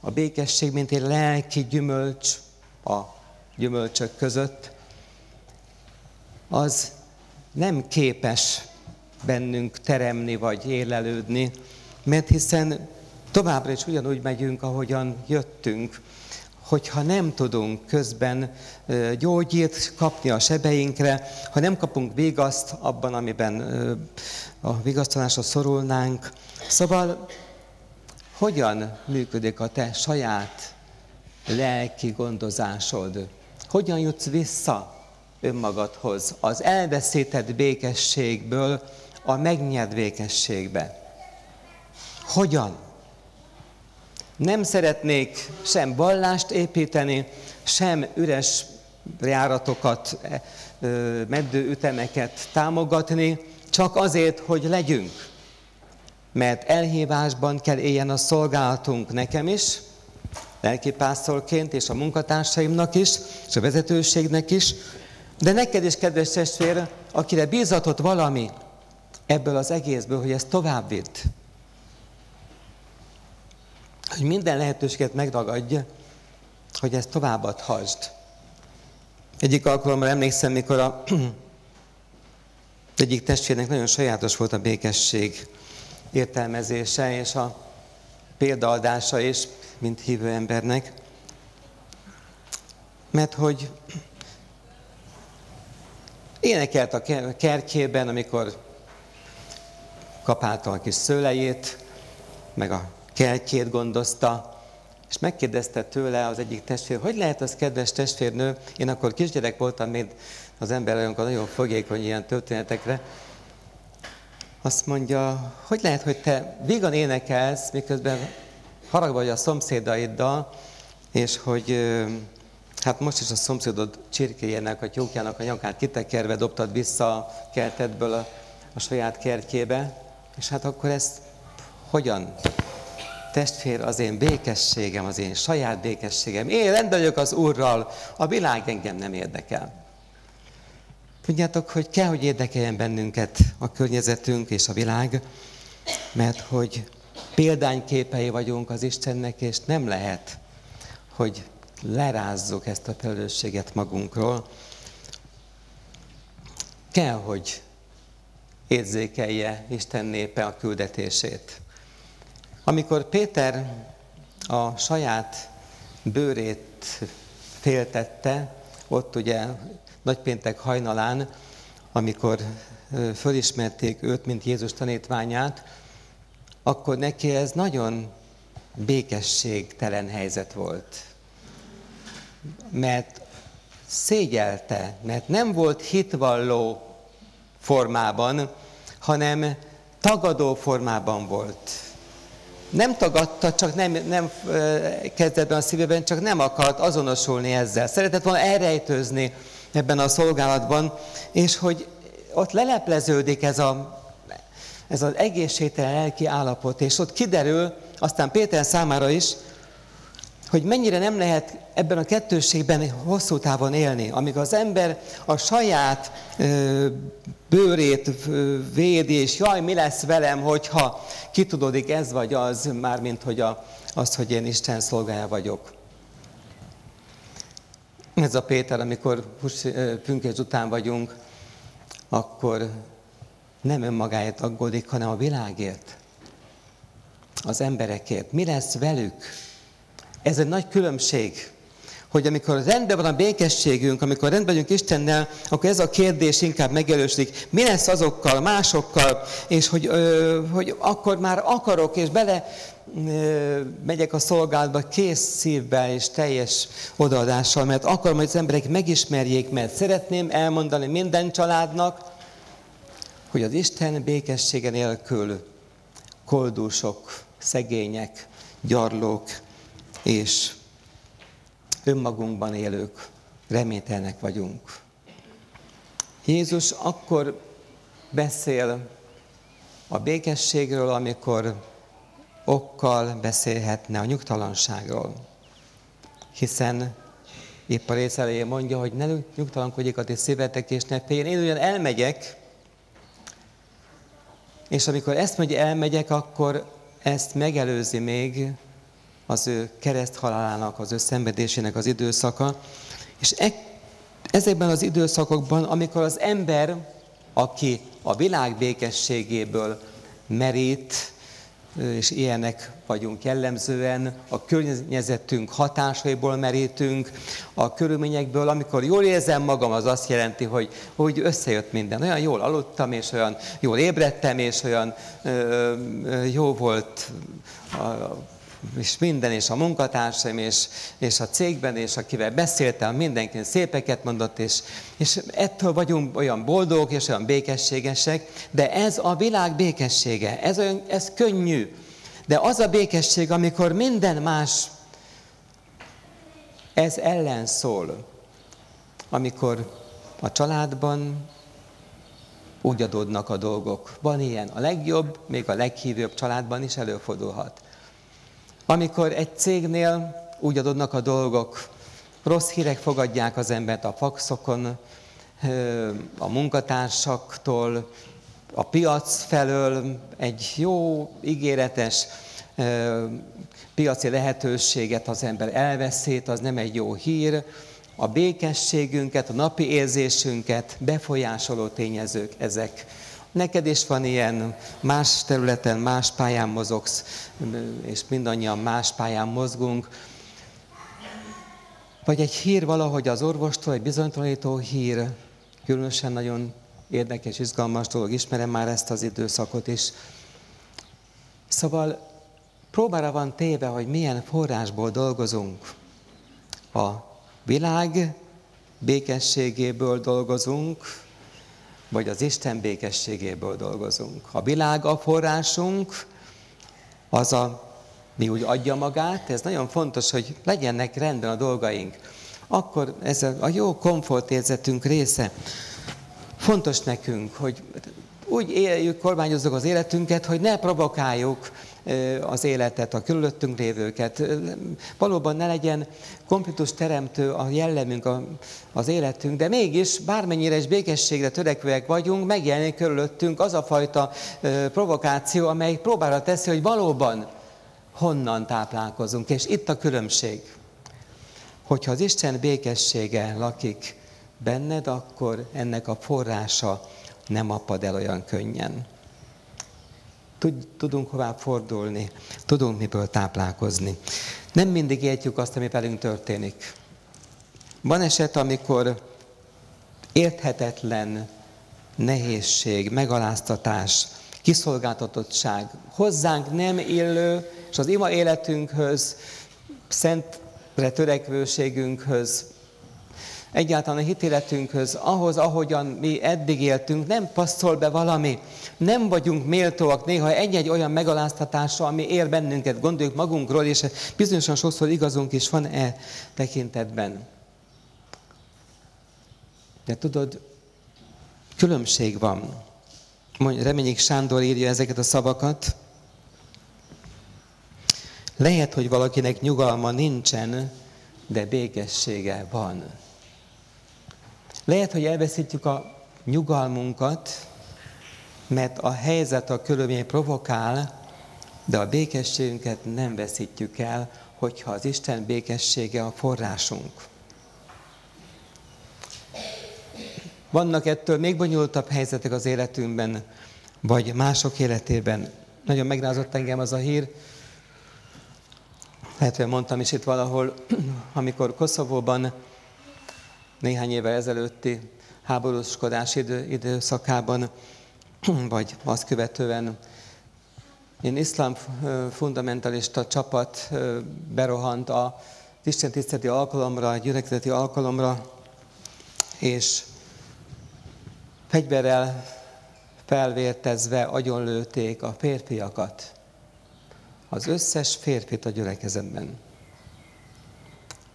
a békesség, mint egy lelki gyümölcs a gyümölcsök között, az nem képes bennünk teremni vagy élelődni, mert hiszen továbbra is ugyanúgy megyünk, ahogyan jöttünk. Hogyha nem tudunk közben gyógyírt kapni a sebeinkre, ha nem kapunk végaszt abban, amiben a vigasztalásra szorulnánk. Szóval hogyan működik a te saját lelki gondozásod? Hogyan jutsz vissza önmagadhoz, az elveszített békességből a megnyert békességbe? Hogyan? Nem szeretnék sem vallást építeni, sem üres járatokat, e, meddőütemeket támogatni, csak azért, hogy legyünk. Mert elhívásban kell éljen a szolgálatunk nekem is, lelkipásztorként, és a munkatársaimnak is, és a vezetőségnek is, de neked is, kedves testvér, akire bízatott valami ebből az egészből, hogy ezt tovább vidd. Hogy minden lehetőséget megragadj, hogy ezt továbbadhasd. Egyik alkalommal emlékszem, mikor a egyik testvérnek nagyon sajátos volt a békesség értelmezése, és a példaadása is, mint hívő embernek. Mert hogy énekelt a kertjében, amikor kapálta a kis szőlejét, meg a kertjét gondozta, és megkérdezte tőle az egyik testvér, hogy lehet az kedves testvérnő, én akkor kisgyerek voltam, még az ember olyankor nagyon fogékony ilyen történetekre, azt mondja, hogy lehet, hogy te vígan énekelsz, miközben harag vagy a szomszédaiddal, és hogy hát most is a szomszédod csirkéjének, a tyúkjának a nyakát kitekerve dobtad vissza a kertedből a, a saját kertjébe, és hát akkor ezt hogyan? Testvér, az én békességem, az én saját békességem. Én rendben vagyok az Úrral, a világ engem nem érdekel. Tudjátok, hogy kell, hogy érdekeljen bennünket a környezetünk és a világ, mert hogy példányképei vagyunk az Istennek, és nem lehet, hogy lerázzuk ezt a felelősséget magunkról. Kell, hogy érzékelje Isten népe a küldetését. Amikor Péter a saját bőrét féltette, ott ugye nagypéntek hajnalán, amikor fölismerték őt, mint Jézus tanítványát, akkor neki ez nagyon békességtelen helyzet volt. Mert szégyelte, mert nem volt hitvalló formában, hanem tagadó formában volt. Nem tagadta, csak nem, nem kezdetben a szívében, csak nem akart azonosulni ezzel. Szeretett volna elrejtőzni ebben a szolgálatban, és hogy ott lelepleződik ez, a, ez az egészségtelen lelki állapot, és ott kiderül, aztán Péter számára is, hogy mennyire nem lehet ebben a kettősségben hosszú távon élni, amíg az ember a saját ö, bőrét védi, és jaj, mi lesz velem, hogyha kitudódik ez vagy az, mármint hogy a, az, hogy én Isten szolgája vagyok. Ez a Péter, amikor pünkös után vagyunk, akkor nem önmagáért aggódik, hanem a világért, az emberekért. Mi lesz velük? Ez egy nagy különbség, hogy amikor rendben van a békességünk, amikor rendben vagyunk Istennel, akkor ez a kérdés inkább megelősödik. Mi lesz azokkal, másokkal, és hogy, ö, hogy akkor már akarok, és bele ö, megyek a szolgálatba kész szívvel és teljes odaadással, mert akarom, hogy az emberek megismerjék, mert szeretném elmondani minden családnak, hogy az Isten békessége nélkül koldúsok, szegények, gyarlók, és önmagunkban élők, reménytelnek vagyunk. Jézus akkor beszél a békességről, amikor okkal beszélhetne a nyugtalanságról. Hiszen épp a rész elején mondja, hogy ne nyugtalankodjék a ti szívetek, és ne féljen. Én ugyan elmegyek, és amikor ezt mondja, elmegyek, akkor ezt megelőzi még az ő kereszthalálának, az ő szenvedésének az időszaka, és ezekben az időszakokban, amikor az ember, aki a világ békességéből merít, és ilyenek vagyunk jellemzően, a környezetünk hatásaiból merítünk, a körülményekből. Amikor jól érzem magam, az azt jelenti, hogy, hogy összejött minden. Olyan jól aludtam, és olyan jól ébredtem, és olyan ö, ö, jó volt a, és minden, és a munkatársaim, és, és a cégben, és akivel beszéltem, mindenki szépeket mondott, és, és ettől vagyunk olyan boldogok, és olyan békességesek, de ez a világ békessége, ez, olyan, ez könnyű. De az a békesség, amikor minden más ez ellen szól, amikor a családban úgy adódnak a dolgok. Van ilyen. A legjobb, még a leghívőbb családban is előfordulhat. Amikor egy cégnél úgy adodnak a dolgok, rossz hírek fogadják az embert a faxokon, a munkatársaktól, a piac felől egy jó, ígéretes piaci lehetőséget az ember elveszít, az nem egy jó hír. A békességünket, a napi érzésünket befolyásoló tényezők ezek. Neked is van ilyen, más területen, más pályán mozogsz, és mindannyian más pályán mozgunk. Vagy egy hír valahogy az orvostól, egy bizonytalanító hír, különösen nagyon érdekes, izgalmas dolog, ismerem már ezt az időszakot is. Szóval próbára van téve, hogy milyen forrásból dolgozunk. A világ békességéből dolgozunk, vagy az Isten békességéből dolgozunk. A világ a forrásunk, az a, mi úgy adja magát, ez nagyon fontos, hogy legyenek rendben a dolgaink. Akkor ez a, a jó komfortérzetünk része. Fontos nekünk, hogy úgy éljük, kormányozzuk az életünket, hogy ne provokáljuk az életet, a körülöttünk lévőket. Valóban ne legyen konfliktus teremtő a jellemünk, az életünk, de mégis bármennyire is békességre törekvőek vagyunk, megjelenik körülöttünk az a fajta provokáció, amely próbára teszi, hogy valóban honnan táplálkozunk. És itt a különbség. Hogyha az Isten békessége lakik benned, akkor ennek a forrása nem apad el olyan könnyen. Tudunk hová fordulni, tudunk miből táplálkozni. Nem mindig értjük azt, ami velünk történik. Van eset, amikor érthetetlen nehézség, megaláztatás, kiszolgáltatottság, hozzánk nem illő, és az ima életünkhöz, szentre törekvőségünkhöz egyáltalán a hitéletünkhöz, ahhoz, ahogyan mi eddig éltünk, nem passzol be valami. Nem vagyunk méltóak néha egy-egy olyan megaláztatásra, ami ér bennünket, gondoljuk magunkról, és bizonyosan sokszor igazunk is van-e tekintetben. De tudod, különbség van. Reményik Sándor írja ezeket a szavakat. Lehet, hogy valakinek nyugalma nincsen, de békessége van. Lehet, hogy elveszítjük a nyugalmunkat, mert a helyzet, a körülmény provokál, de a békességünket nem veszítjük el, hogyha az Isten békessége a forrásunk. Vannak ettől még bonyolultabb helyzetek az életünkben, vagy mások életében. Nagyon megrázott engem az a hír, lehet, hogy mondtam is itt valahol, amikor Koszovóban néhány évvel ezelőtti háborúskodás idő, időszakában, vagy azt követően én iszlám fundamentalista csapat berohant a Isten tiszteleti alkalomra, a gyülekezeti alkalomra, és fegyverrel felvértezve agyonlőték a férfiakat. Az összes férfit a gyülekezetben.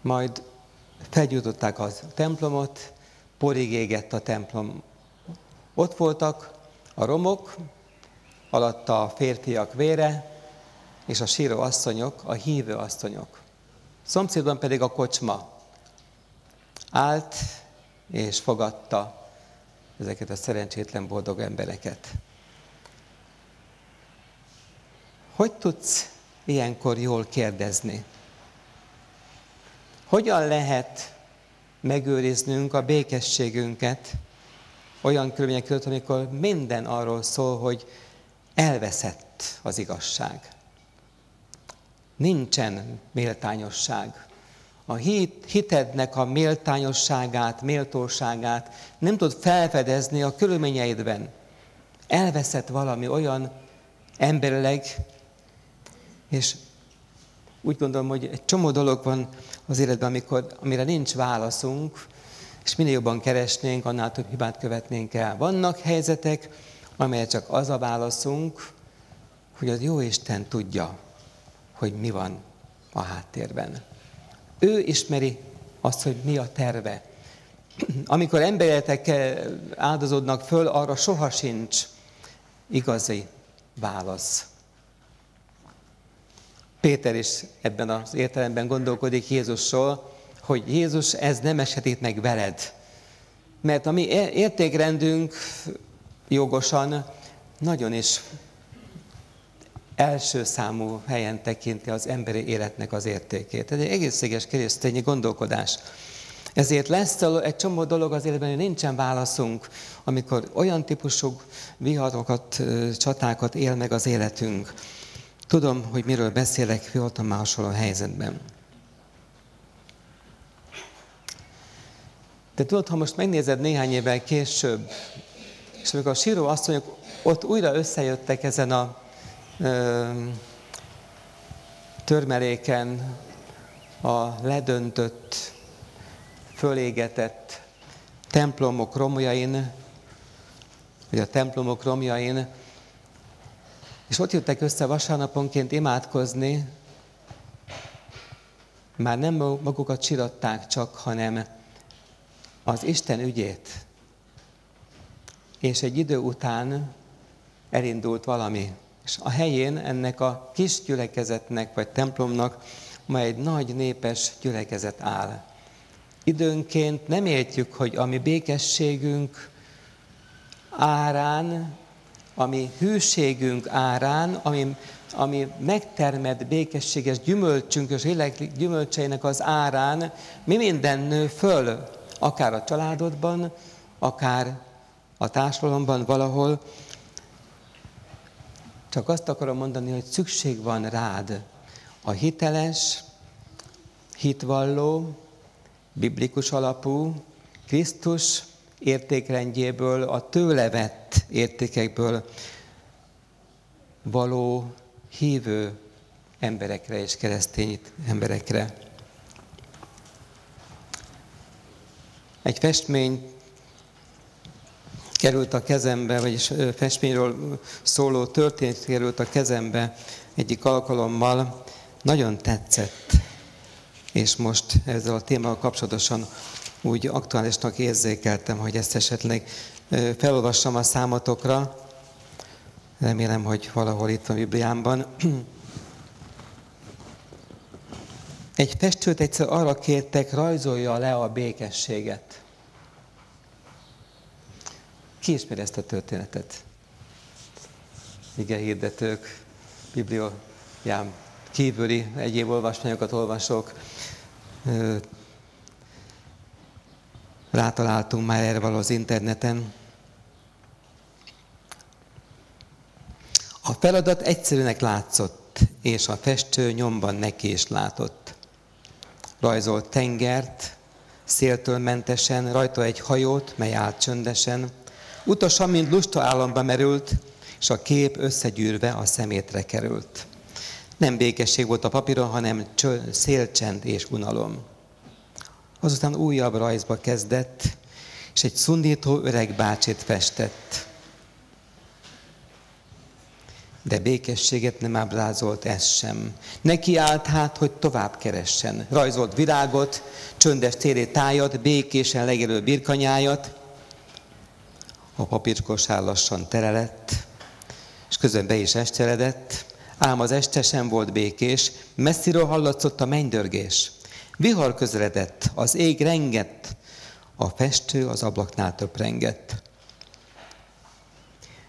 Majd felgyújtották a templomot, porig égett a templom. Ott voltak a romok, alatta a férfiak vére, és a síró asszonyok, a hívő asszonyok. Szomszédban pedig a kocsma állt és fogadta ezeket a szerencsétlen boldog embereket. Hogy tudsz ilyenkor jól kérdezni? Hogyan lehet megőriznünk a békességünket olyan körülmények között, amikor minden arról szól, hogy elveszett az igazság. Nincsen méltányosság. A hit, hitednek a méltányosságát, méltóságát nem tud felfedezni a körülményeidben. Elveszett valami olyan emberileg, és úgy gondolom, hogy egy csomó dolog van az életben, amikor, amire nincs válaszunk, és minél jobban keresnénk, annál több hibát követnénk el. Vannak helyzetek, amelyek csak az a válaszunk, hogy az jó Isten tudja, hogy mi van a háttérben. Ő ismeri azt, hogy mi a terve. Amikor emberetek áldozódnak föl, arra soha sincs igazi válasz. Péter is ebben az értelemben gondolkodik Jézusról, hogy Jézus ez nem eshetít meg veled. Mert a mi értékrendünk jogosan nagyon is első számú helyen tekinti az emberi életnek az értékét. Ez egy egészséges keresztényi gondolkodás. Ezért lesz egy csomó dolog az életben, hogy nincsen válaszunk, amikor olyan típusú viharokat, csatákat él meg az életünk. Tudom, hogy miről beszélek, voltam már hasonló helyzetben. De tudod, ha most megnézed néhány évvel később, és amikor a síró asszonyok ott újra összejöttek ezen a ö, törmeléken, a ledöntött, fölégetett templomok romjain, vagy a templomok romjain, és ott jöttek össze vasárnaponként imádkozni, már nem magukat csiratták csak, hanem az Isten ügyét. És egy idő után elindult valami. És a helyén ennek a kis gyülekezetnek, vagy templomnak majd egy nagy népes gyülekezet áll. Időnként nem értjük, hogy a mi békességünk árán, ami hűségünk árán, ami, ami megtermett békességes gyümölcsünk és lélek gyümölcseinek az árán, mi minden nő föl, akár a családodban, akár a társadalomban valahol. Csak azt akarom mondani, hogy szükség van rád a hiteles, hitvalló, biblikus alapú, Krisztus értékrendjéből, a tőle vett értékekből való hívő emberekre és keresztény emberekre. Egy festmény került a kezembe, vagyis festményről szóló történet került a kezembe egyik alkalommal. Nagyon tetszett, és most ezzel a témával kapcsolatosan úgy aktuálisnak érzékeltem, hogy ezt esetleg felolvassam a számotokra. Remélem, hogy valahol itt a Bibliámban. Egy festőt egyszer arra kértek, rajzolja le a békességet. Ki ismeri ezt a történetet? Igen, hirdetők, bibliójám kívüli egyéb olvasmányokat olvasok. Rátaláltunk már erre az interneten. A feladat egyszerűnek látszott, és a festő nyomban neki is látott. Rajzolt tengert, széltől mentesen, rajta egy hajót, mely állt csöndesen. Utasan, mint lusta államba merült, és a kép összegyűrve a szemétre került. Nem békesség volt a papíron, hanem cső, szélcsend és unalom. Azután újabb rajzba kezdett, és egy szundító öreg bácsit festett. De békességet nem ábrázolt ez sem. Neki állt hát, hogy tovább keressen. Rajzolt virágot, csöndes téri tájat, békésen legelő birkanyájat. A papírkosár lassan terelett, és közben be is esteledett, ám az este sem volt békés, messziről hallatszott a mennydörgés. Vihar közeledett, az ég rengett, a festő az ablaknál töprengett.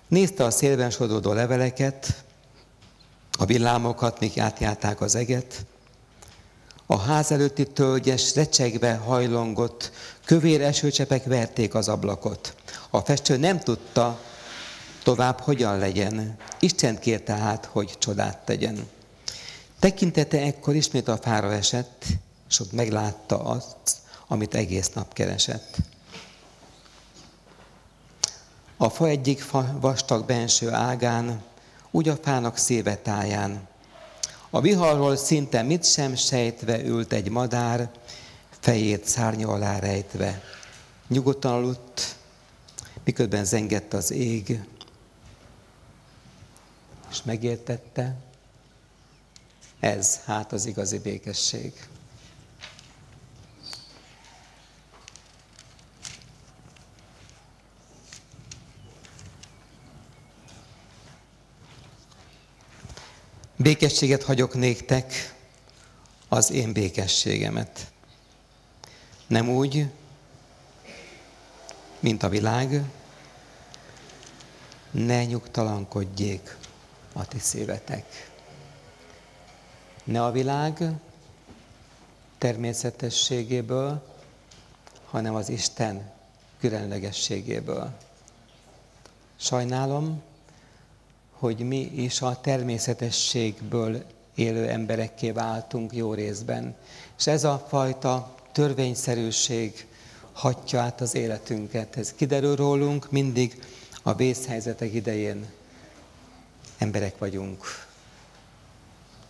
Nézte a szélben sodódó leveleket, a villámokat, mik átjárták az eget. A ház előtti tölgyes recsegve hajlongott, kövér esőcsepek verték az ablakot. A festő nem tudta tovább hogyan legyen. Isten kérte tehát, hogy csodát tegyen. Tekintete ekkor ismét a fára esett, és ott meglátta azt, amit egész nap keresett. A fa egyik fa vastag benső ágán, úgy a fának széve táján. A viharról szinte mit sem sejtve ült egy madár, fejét szárnya alá rejtve. Nyugodtan aludt, miközben zengett az ég, és megértette, ez hát az igazi békesség. Békességet hagyok néktek, az én békességemet. Nem úgy, mint a világ, ne nyugtalankodjék a ti szívetek. Ne a világ természetességéből, hanem az Isten különlegességéből. Sajnálom, hogy mi is a természetességből élő emberekké váltunk jó részben. És ez a fajta törvényszerűség hatja át az életünket. Ez kiderül rólunk mindig a vészhelyzetek idején. Emberek vagyunk.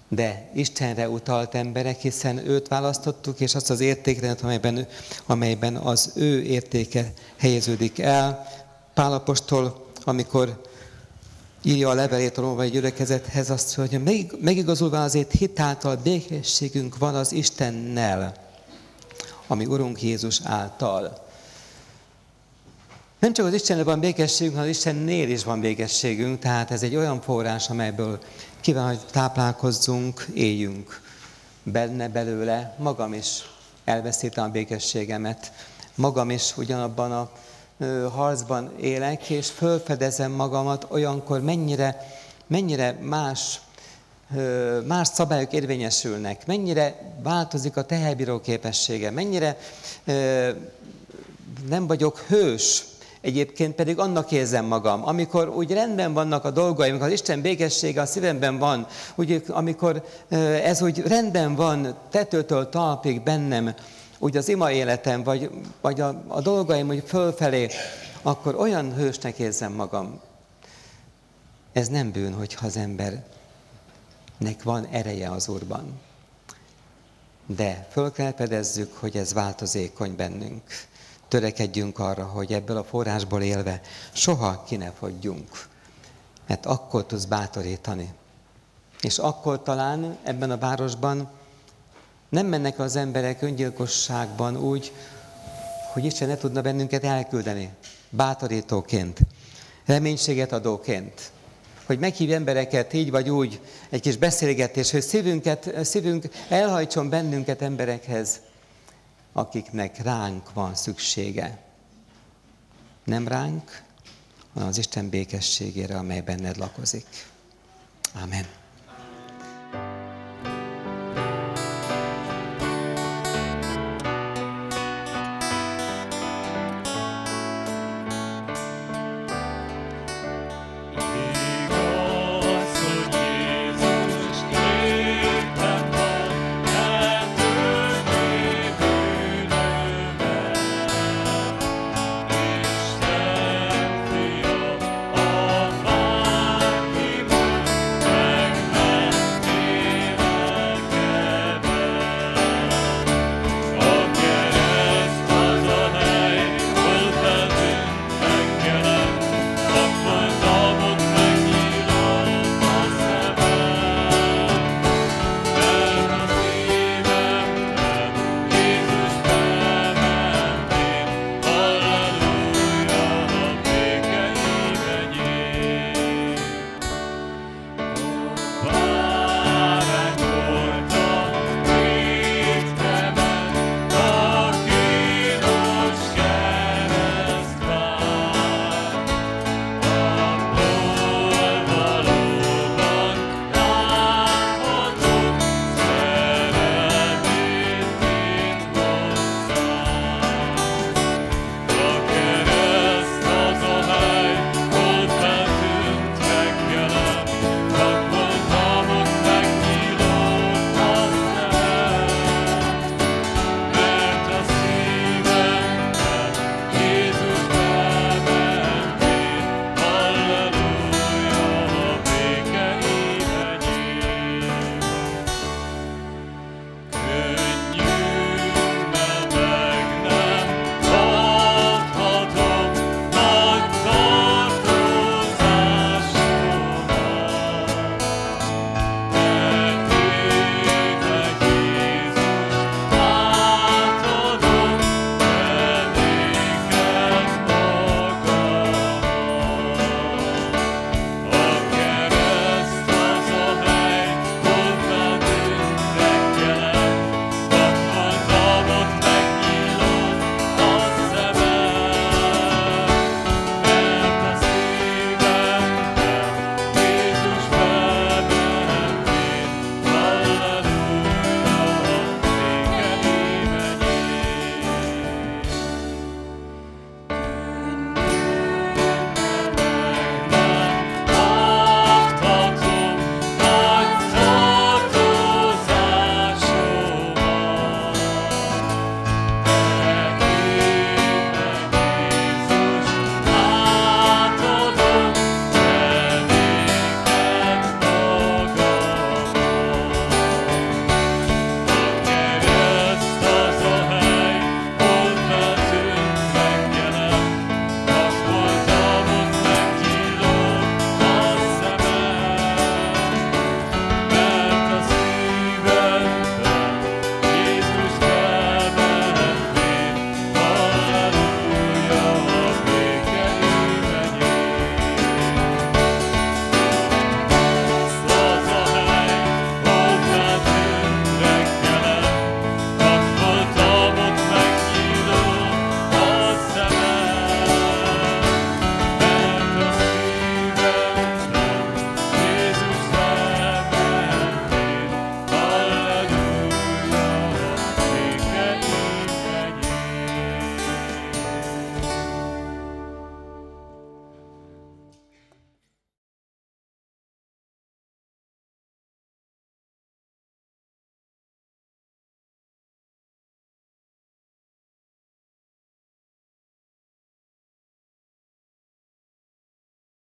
De Istenre utalt emberek, hiszen őt választottuk, és azt az értékrendet, amelyben, amelyben az ő értéke helyeződik el. Pálapostól, amikor írja a levelét a római gyülekezethez, azt mondja, meg, megigazulva azért hitáltal békességünk van az Istennel, ami Urunk Jézus által. Nem csak az Istennél van békességünk, hanem az Istennél is van békességünk, tehát ez egy olyan forrás, amelyből kíván, hogy táplálkozzunk, éljünk benne, belőle. Magam is elveszítem a békességemet. Magam is ugyanabban a harcban élek, és fölfedezem magamat olyankor mennyire, mennyire más, más szabályok érvényesülnek, mennyire változik a teherbíró képessége, mennyire nem vagyok hős, Egyébként pedig annak érzem magam, amikor úgy rendben vannak a dolgaim, amikor az Isten békessége a szívemben van, úgy, amikor ez úgy rendben van tetőtől talpig bennem, úgy az ima életem, vagy, vagy a, a dolgaim úgy fölfelé, akkor olyan hősnek érzem magam. Ez nem bűn, hogyha az embernek van ereje az Úrban. De föl kell fedezzük, hogy ez változékony bennünk. Törekedjünk arra, hogy ebből a forrásból élve soha ki ne fogyjunk. Mert akkor tudsz bátorítani. És akkor talán ebben a városban nem mennek az emberek öngyilkosságban úgy, hogy Isten ne tudna bennünket elküldeni, bátorítóként, reménységet adóként, hogy meghív embereket így vagy úgy, egy kis beszélgetés, hogy szívünket, szívünk elhajtson bennünket emberekhez, akiknek ránk van szüksége. Nem ránk, hanem az Isten békességére, amely benned lakozik. Amen.